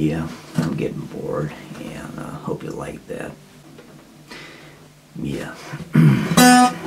yeah, I'm getting bored, and I uh, hope you like that. Yeah.